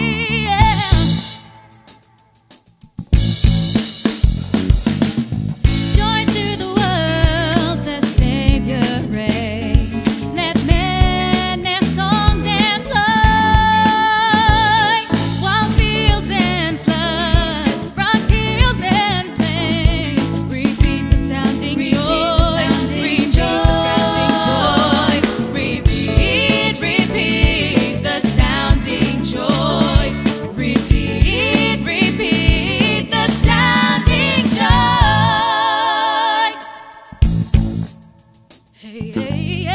see Hey, hey, hey.